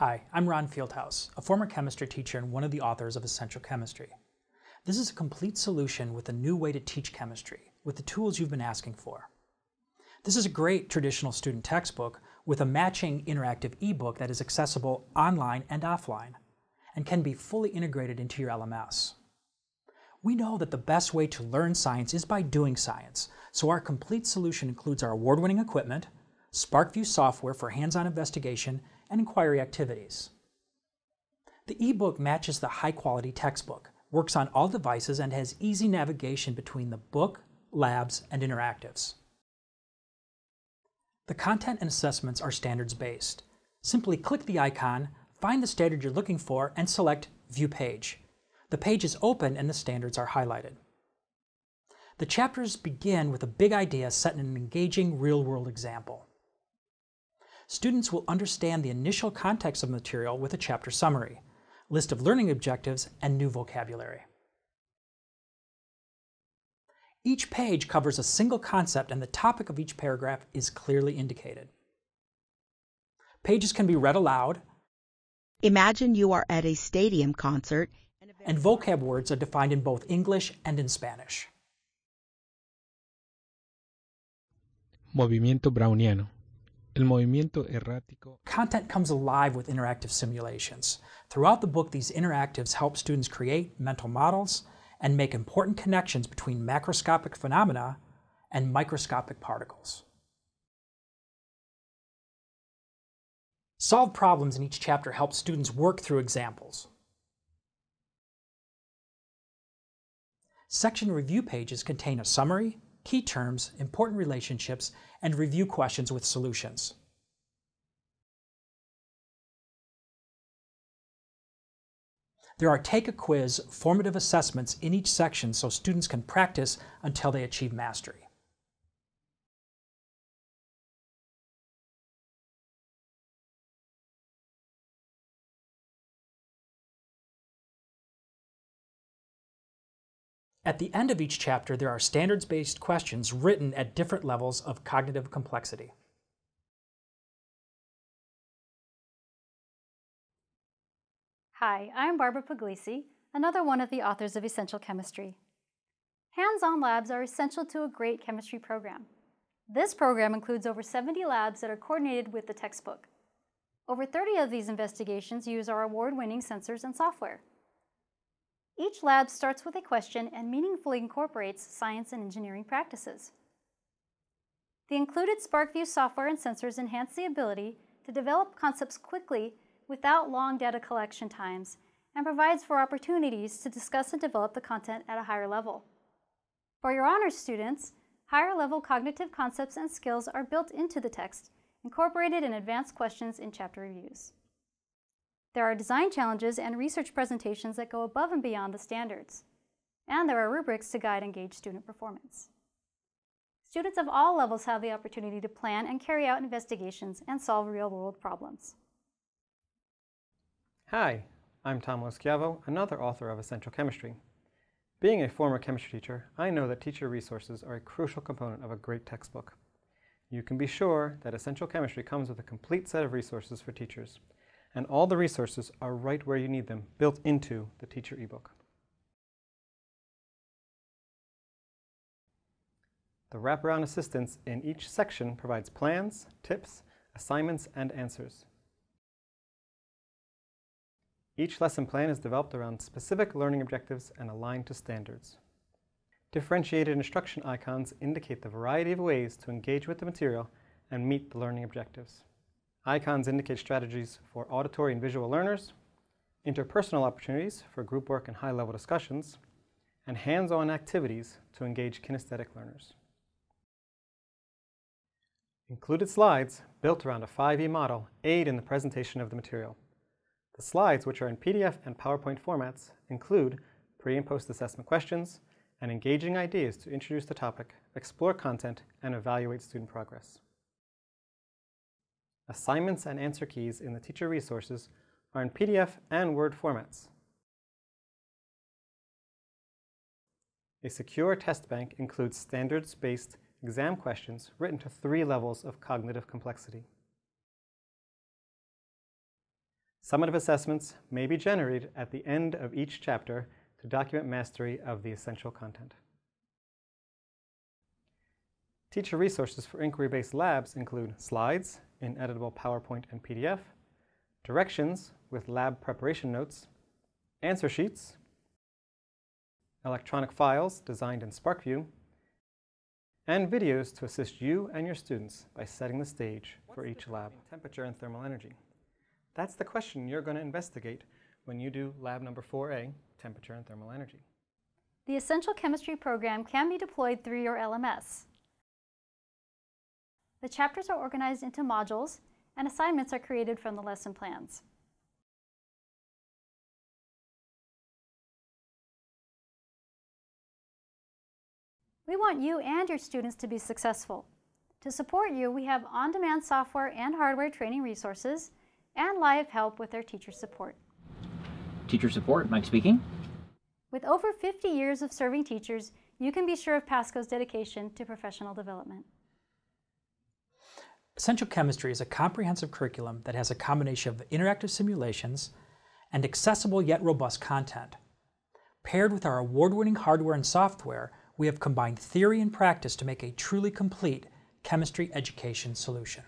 Hi, I'm Ron Fieldhouse, a former chemistry teacher and one of the authors of Essential Chemistry. This is a complete solution with a new way to teach chemistry, with the tools you've been asking for. This is a great traditional student textbook with a matching interactive ebook that is accessible online and offline, and can be fully integrated into your LMS. We know that the best way to learn science is by doing science, so our complete solution includes our award-winning equipment, SPARKVUE software for hands-on investigation, and inquiry activities. The ebook matches the high-quality textbook, works on all devices, and has easy navigation between the book, labs, and interactives. The content and assessments are standards-based. Simply click the icon, find the standard you're looking for, and select View Page. The page is open and the standards are highlighted. The chapters begin with a big idea set in an engaging real-world example students will understand the initial context of material with a chapter summary, list of learning objectives, and new vocabulary. Each page covers a single concept and the topic of each paragraph is clearly indicated. Pages can be read aloud. Imagine you are at a stadium concert and vocab words are defined in both English and in Spanish. Movimiento Browniano El movimiento errático. Content comes alive with interactive simulations. Throughout the book, these interactives help students create mental models and make important connections between macroscopic phenomena and microscopic particles. Solved problems in each chapter help students work through examples. Section review pages contain a summary, key terms, important relationships, and review questions with solutions. There are take a quiz formative assessments in each section so students can practice until they achieve mastery. At the end of each chapter, there are standards-based questions written at different levels of cognitive complexity. Hi, I'm Barbara Puglisi, another one of the authors of Essential Chemistry. Hands-on labs are essential to a great chemistry program. This program includes over 70 labs that are coordinated with the textbook. Over 30 of these investigations use our award-winning sensors and software. Each lab starts with a question and meaningfully incorporates science and engineering practices. The included SPARKVUE software and sensors enhance the ability to develop concepts quickly without long data collection times and provides for opportunities to discuss and develop the content at a higher level. For your honors students, higher level cognitive concepts and skills are built into the text, incorporated in advanced questions in chapter reviews. There are design challenges and research presentations that go above and beyond the standards. And there are rubrics to guide engaged student performance. Students of all levels have the opportunity to plan and carry out investigations and solve real-world problems. Hi, I'm Tom Schiavo, another author of Essential Chemistry. Being a former chemistry teacher, I know that teacher resources are a crucial component of a great textbook. You can be sure that Essential Chemistry comes with a complete set of resources for teachers, and all the resources are right where you need them, built into the teacher ebook. The wraparound assistance in each section provides plans, tips, assignments, and answers. Each lesson plan is developed around specific learning objectives and aligned to standards. Differentiated instruction icons indicate the variety of ways to engage with the material and meet the learning objectives. Icons indicate strategies for auditory and visual learners, interpersonal opportunities for group work and high-level discussions, and hands-on activities to engage kinesthetic learners. Included slides, built around a 5E model, aid in the presentation of the material. The slides, which are in PDF and PowerPoint formats, include pre- and post-assessment questions and engaging ideas to introduce the topic, explore content, and evaluate student progress. Assignments and answer keys in the teacher resources are in PDF and Word formats. A secure test bank includes standards-based exam questions written to three levels of cognitive complexity. Summative assessments may be generated at the end of each chapter to document mastery of the essential content. Teacher resources for inquiry-based labs include slides in editable PowerPoint and PDF, directions with lab preparation notes, answer sheets, electronic files designed in SparkVue, and videos to assist you and your students by setting the stage for each lab. Temperature and thermal energy. That's the question you're going to investigate when you do lab number 4A, temperature and thermal energy. The Essential Chemistry program can be deployed through your LMS. The chapters are organized into modules and assignments are created from the lesson plans. We want you and your students to be successful. To support you, we have on-demand software and hardware training resources and live help with our teacher support. Teacher support, Mike speaking. With over 50 years of serving teachers, you can be sure of Pasco's dedication to professional development. Essential Chemistry is a comprehensive curriculum that has a combination of interactive simulations and accessible yet robust content. Paired with our award-winning hardware and software, we have combined theory and practice to make a truly complete chemistry education solution.